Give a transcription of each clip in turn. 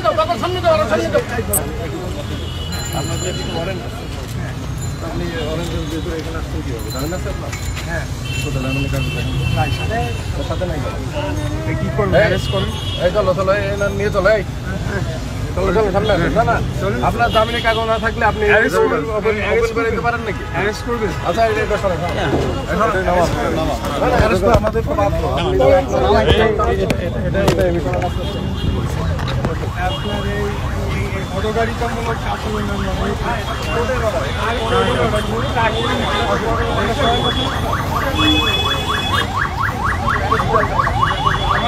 দাও বাবা সামনে দাও আরও সামনে দাও। আপনি অরেঞ্জের ভিতরে এখানে আসছেন কীভাবে জানেন আছে আপনার হ্যাঁ কোথায় জানেন কাগজ ওর সাথে নাই কি করবেন অ্যারেস্ট করুন? এই চলো চলো এই নিয়ে চলো আপনার জামিনের কাগজ না থাকলে আপনি পারেন নাকি আচ্ছা আমাদের আপনার এই মনে নাম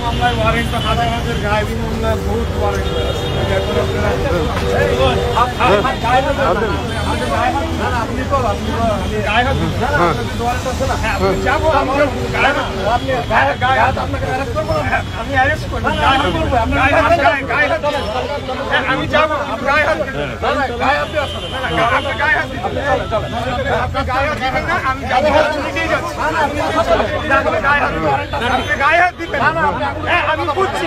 মামলায় আমি আমি আমি যাব গায়ে আমি গায়ে হাত আপনি দিবেন। হ্যাঁ আমি বুঝছি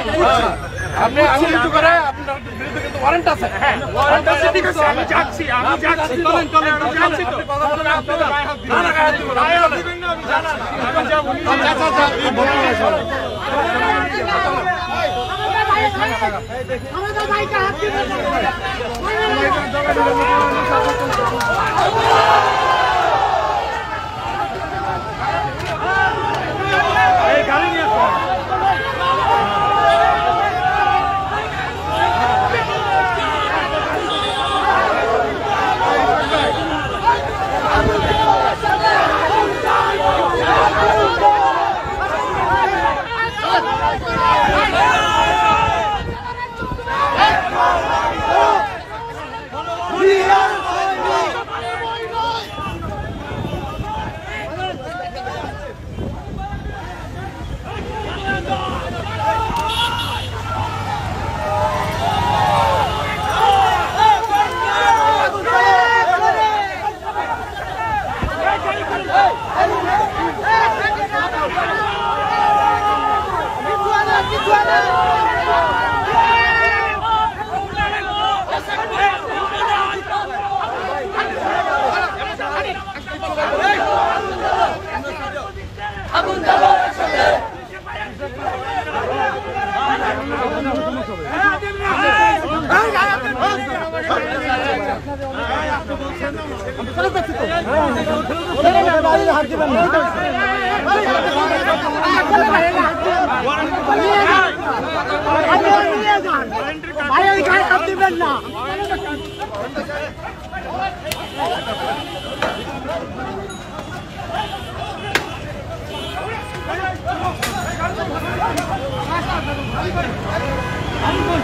আপনি উঁচু করে ওয়ারেন্ট আছে। হ্যাঁ ওয়ারেন্ট আছে ঠিক আছে আমি যাচ্ছি আমি যাচ্ছি চলেন চলেন আমি যাচ্ছি তো। আপনারা গায়ে হাত দিবেন গায়ে হাত দিবেন না আমি যাচ্ছি। আমি যাব আচ্ছা আচ্ছা আচ্ছা আমাদের ভাইকে হাত দিবেন Vitória! ಅಪೇಕ್ಷಿತು ಅನುಕೂಲ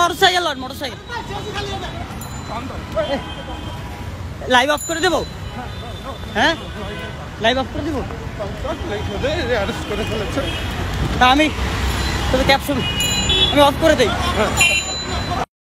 motorcycle lot motorcycle live off করে দেবো হ্যাঁ? অফ করে দিব? আমি তবে ক্যাপশন আমি অফ করে দিই।